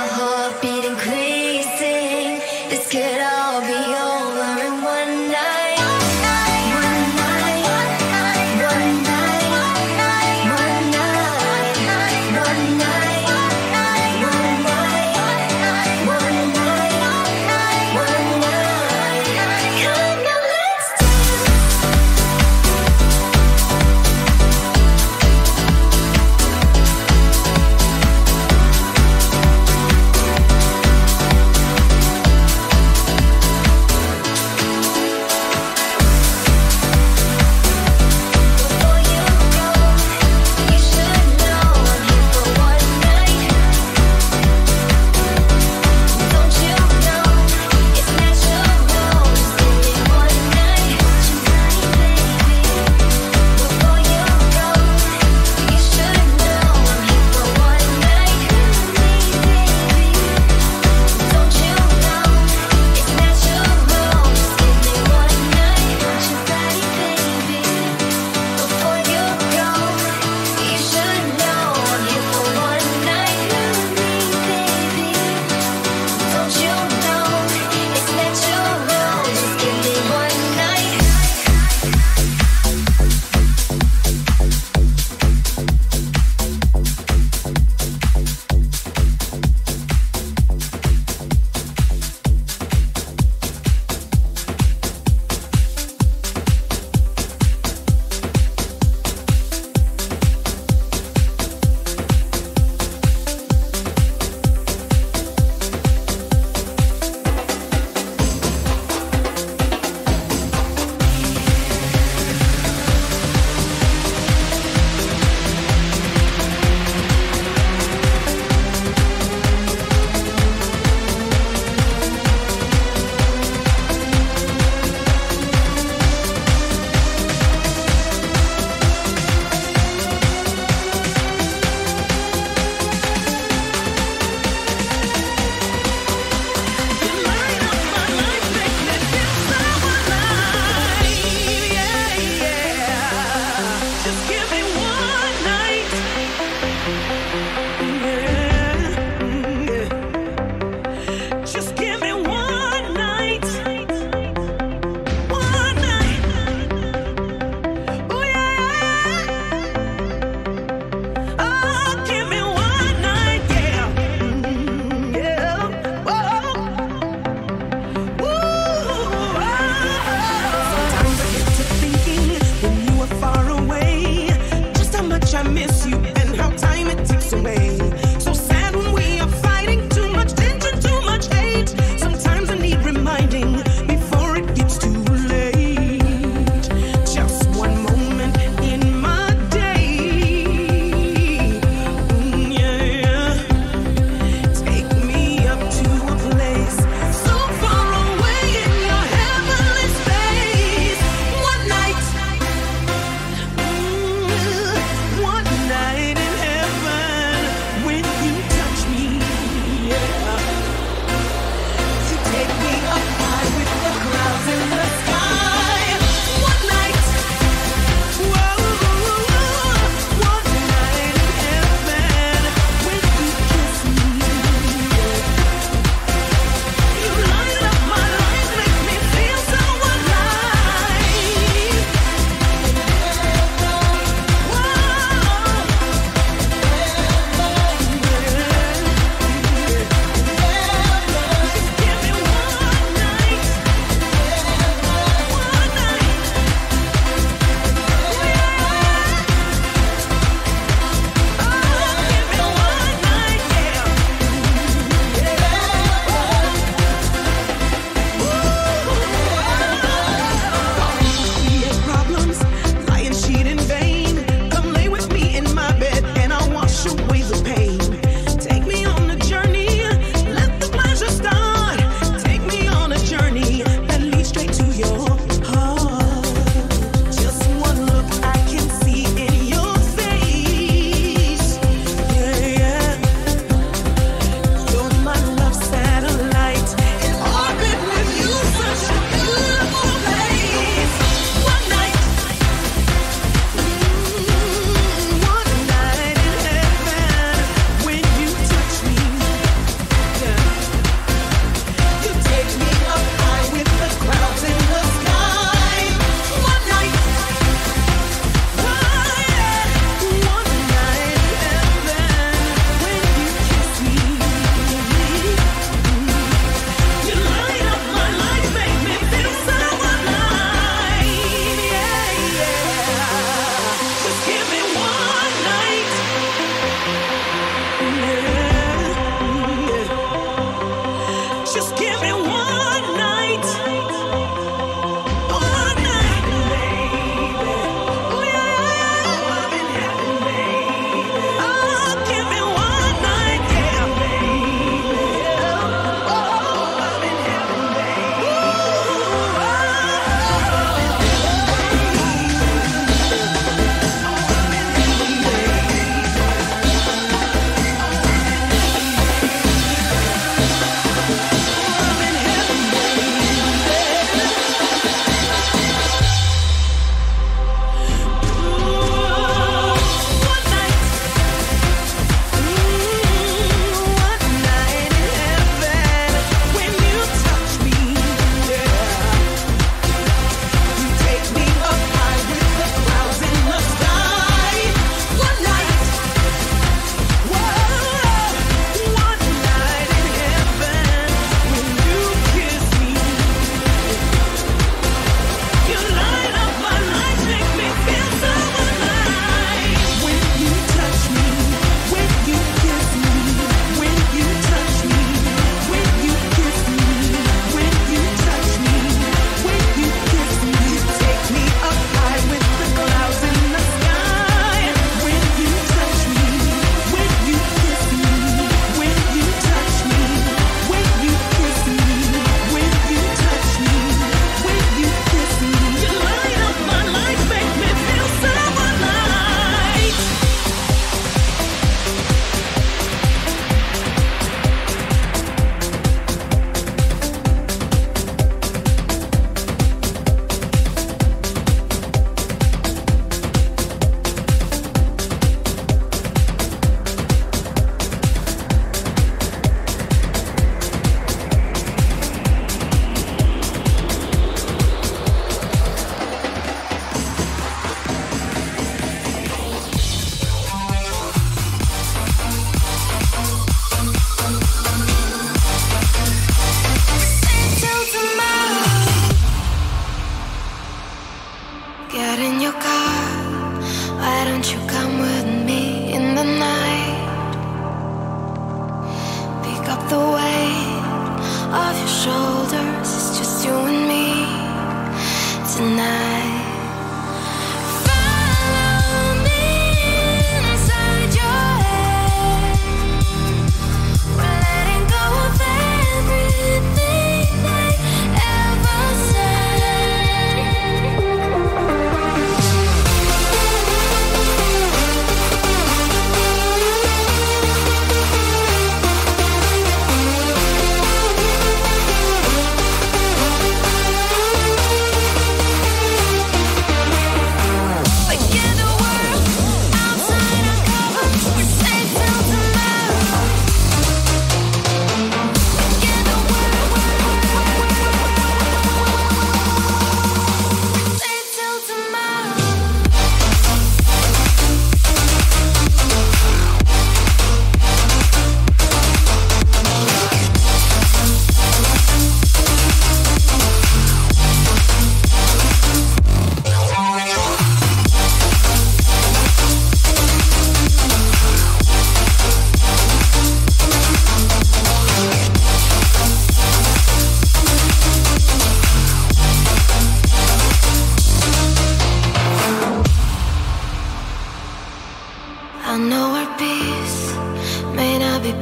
my heart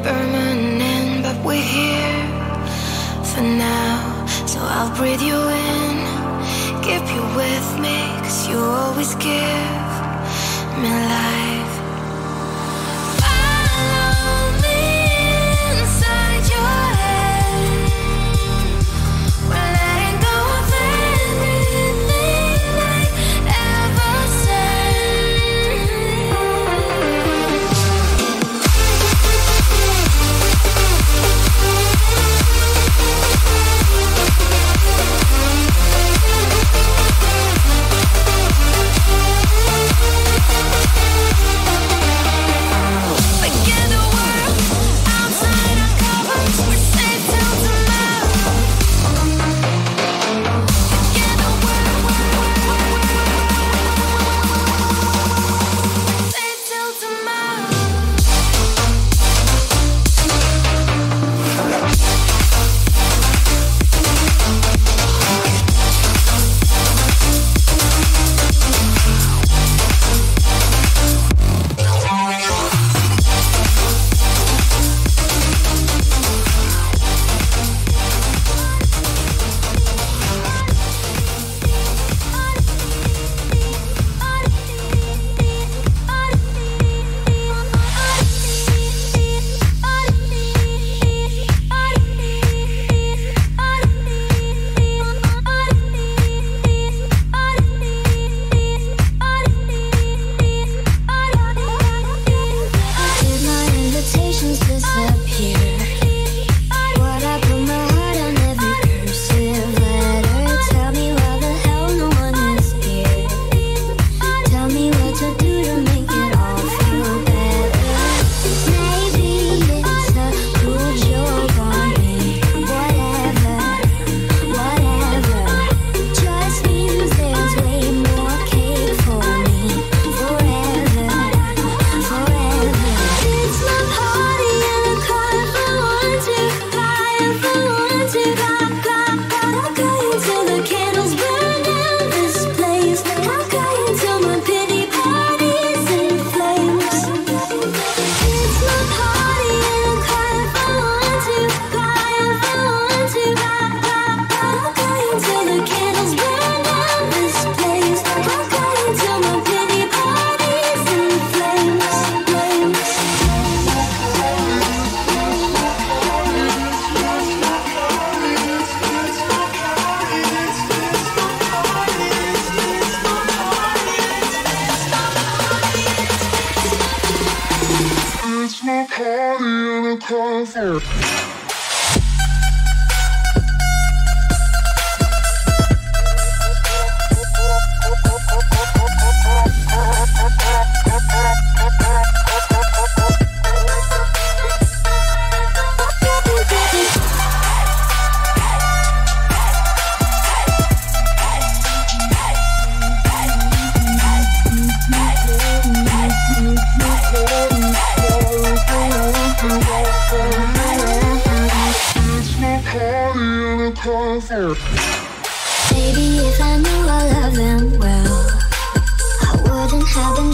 permanent, but we're here for now. So I'll breathe you in, keep you with me, cause you always give me life.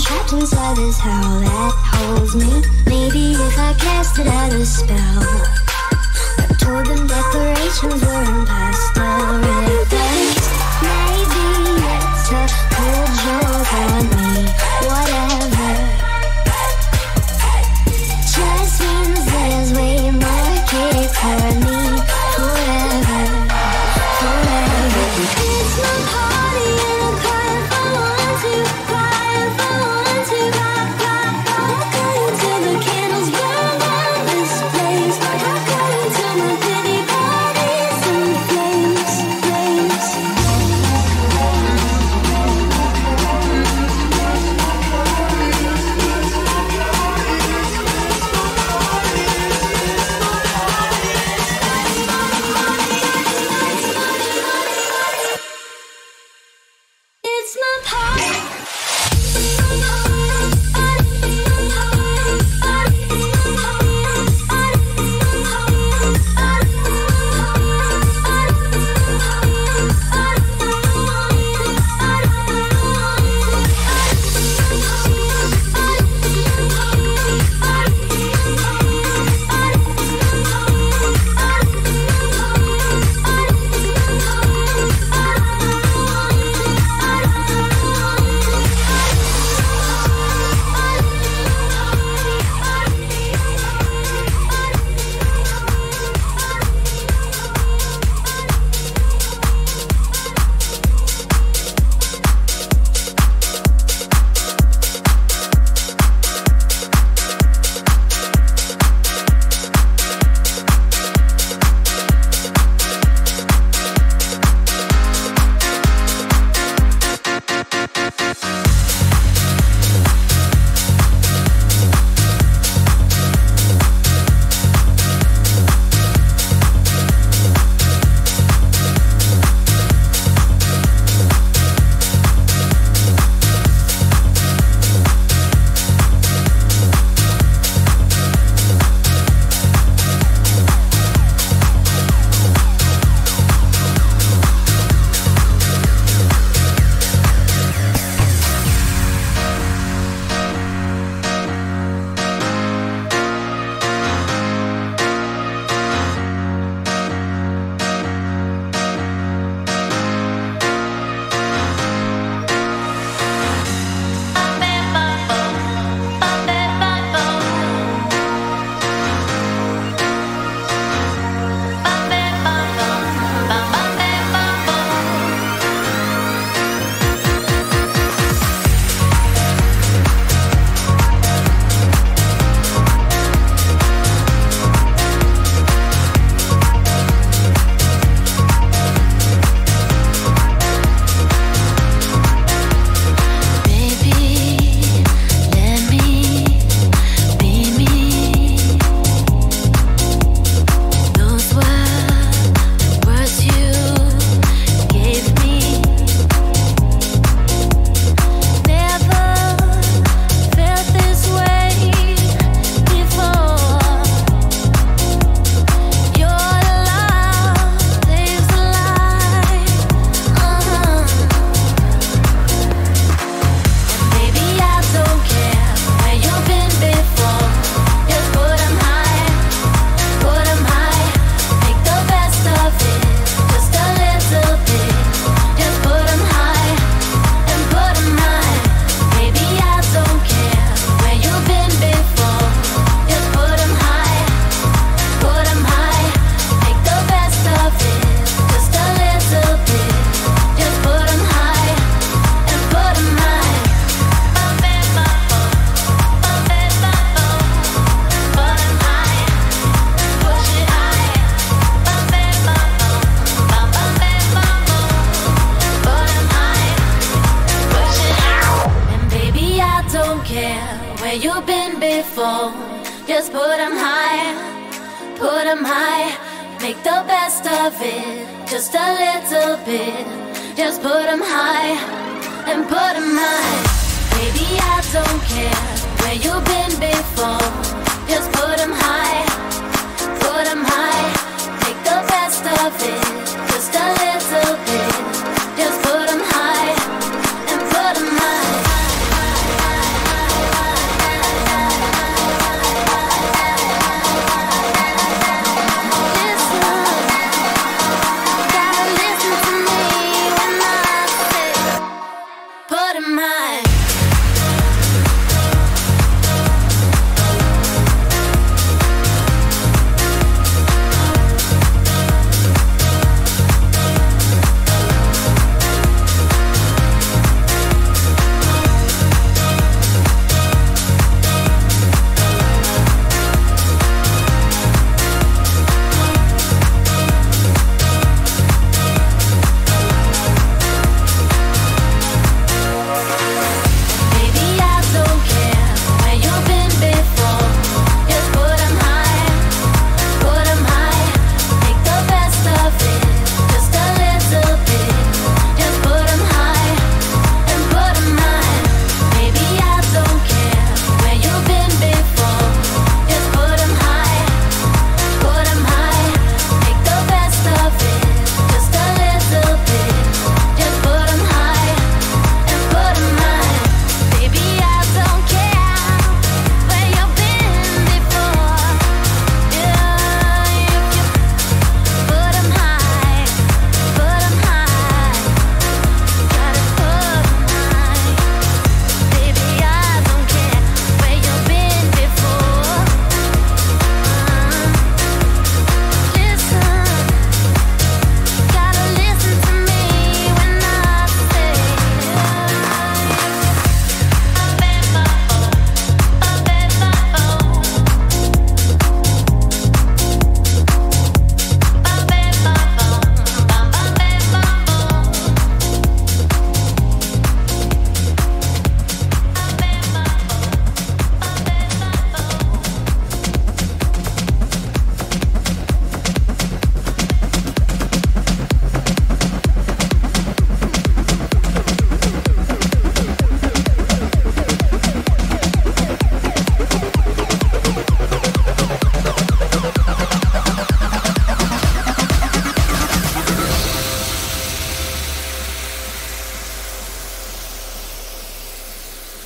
trapped inside this hell that holds me. Maybe if I cast it out a spell, I told them decorations were in pastel red.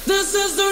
This is the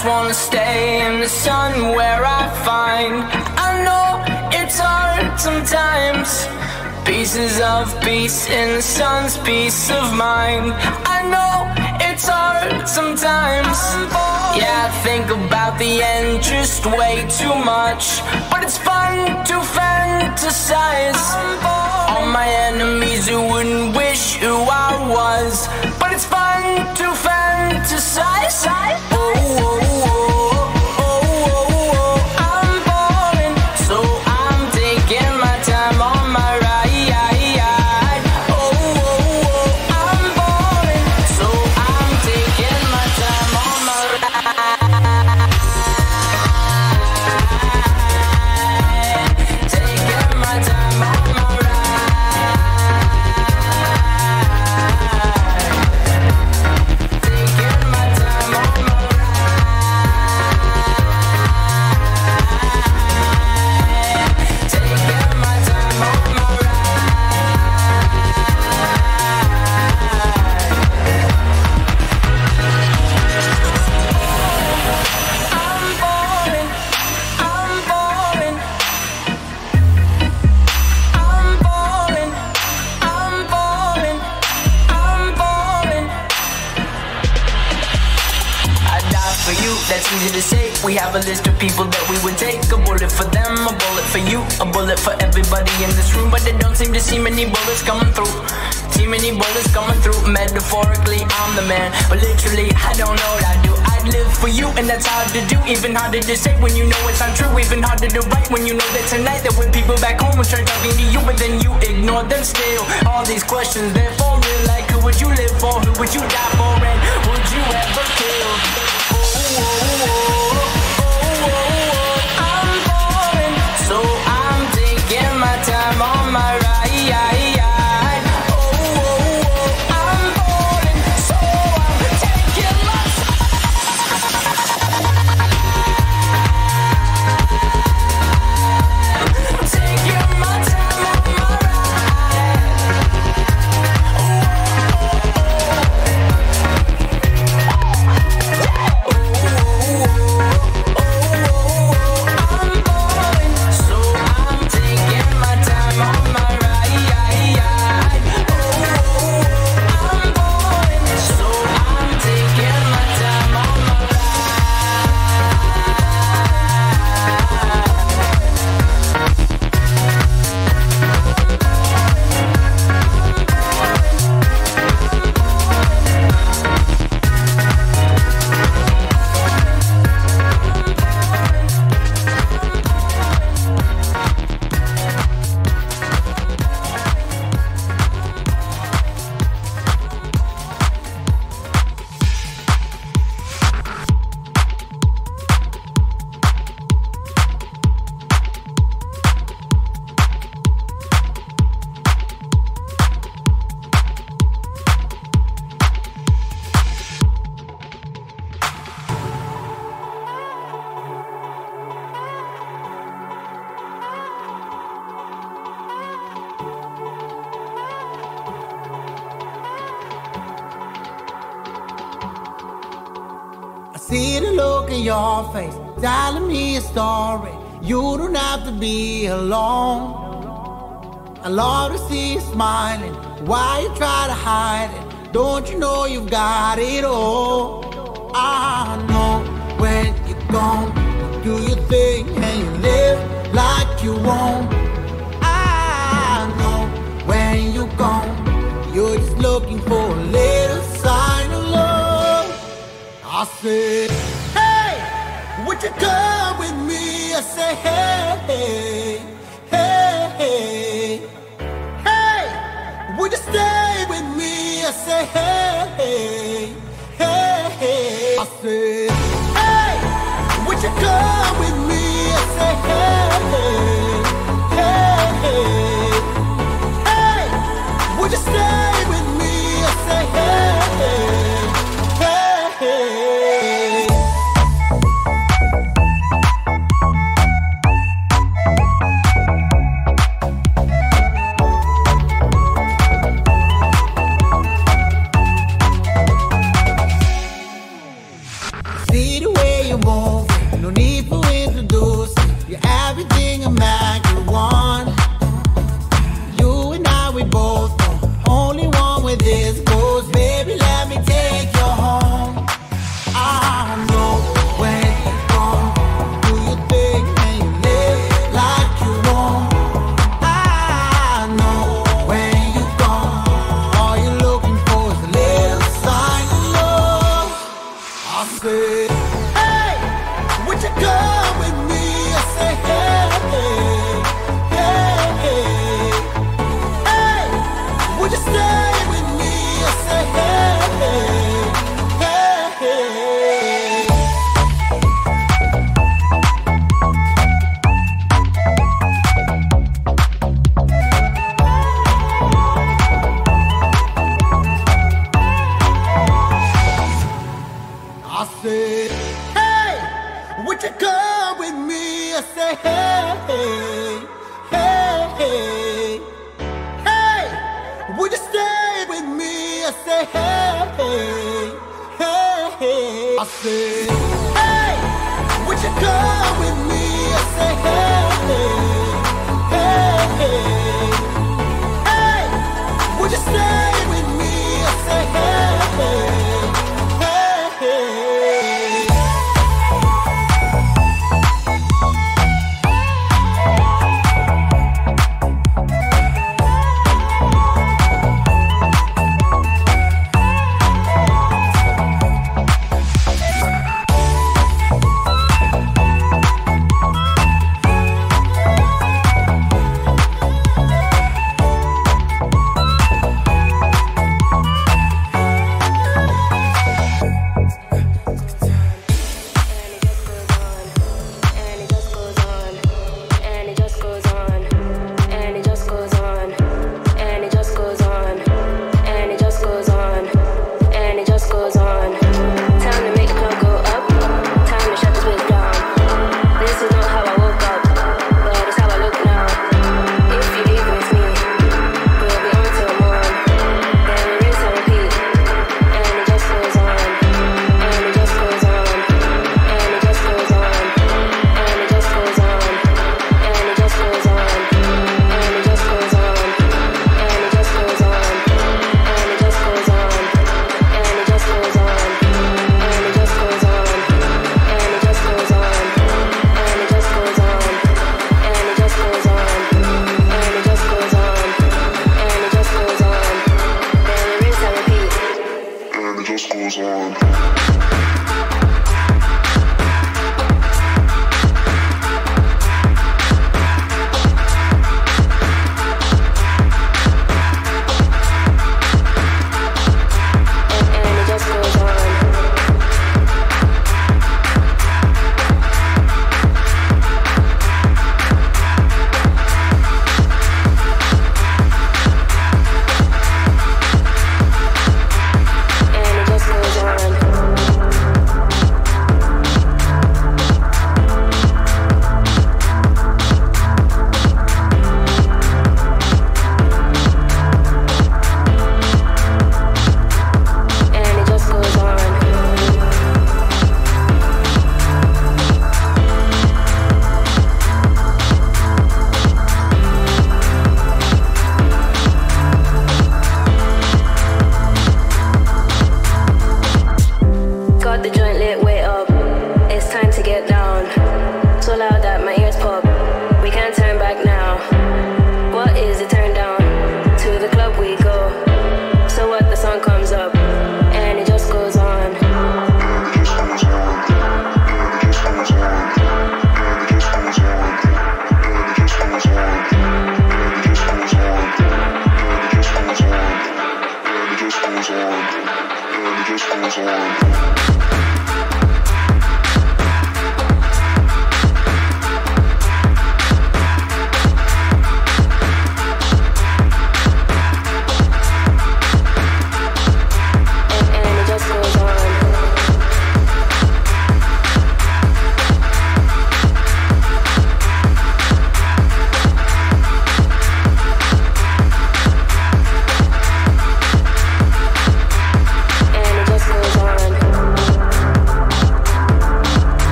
just wanna stay in the sun where I find. I know it's hard sometimes. Pieces of peace in the sun's peace of mind. I know it's hard sometimes. Yeah, I think about the end just way too much. But it's fun to fantasize. All my enemies who wouldn't wish who I was. But it's fun to fantasize We have a list of people that we would take. A bullet for them, a bullet for you, a bullet for everybody in this room. But they don't seem to see many bullets coming through. See many bullets coming through. Metaphorically, I'm the man. But literally, I don't know what I do. I'd live for you, and that's hard to do. Even harder to say when you know it's untrue. Even harder to write when you know that tonight that when people back home will start talking to you, but then you ignore them still. All these questions, they're for real. Like, who would you live for? Who would you die for? And would you ever kill? Oh, oh, oh. See the look in your face, telling me a story. You don't have to be alone. I love to see you smiling. Why you try to hide it? Don't you know you've got it all? I know when you're gone, do your thing and you live like you want. I said, hey, would you come with me? I said, hey, hey, hey, hey, would you stay with me? I said, hey, hey, hey, I said, hey, would you come with me? I said, hey.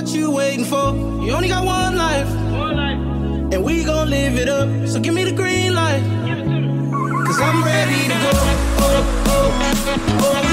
what you waiting for? You only got one life. One life. And we gon' live it up. So give me the green light. Cause I'm ready to go. Oh, oh, oh.